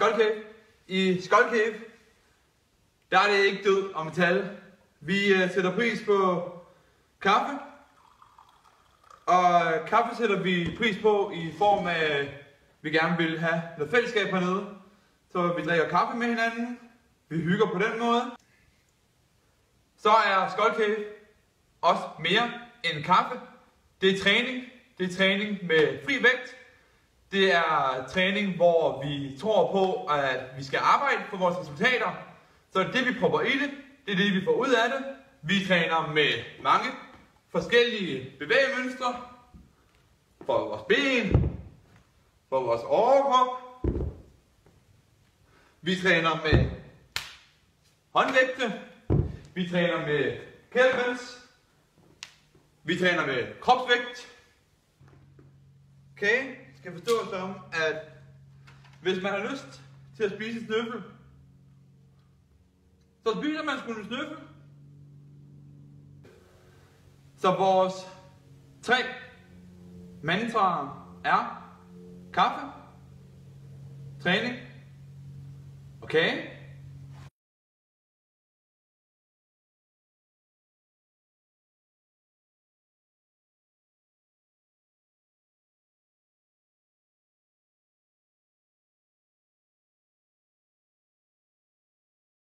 Skull Cave. I Skull Cave, der er det ikke død og metal. Vi øh, sætter pris på kaffe. Og kaffe sætter vi pris på i form af, at vi gerne vil have noget fællesskab hernede. Så vi drikker kaffe med hinanden. Vi hygger på den måde. Så er Skull Cave også mere end kaffe. Det er træning. Det er træning med fri vægt. Det er træning, hvor vi tror på, at vi skal arbejde på vores resultater. Så det vi prøver i det, det er det vi får ud af det. Vi træner med mange forskellige bevægemønstre for vores ben, for vores overkrop. Vi træner med håndvægte. Vi træner med kettlebells. Vi træner med kropsvægt. Okay, skal forstås som, at hvis man har lyst til at spise snøffel, så spiser man sgu en snøffel. Så vores tre mantraer er kaffe, træning, okay,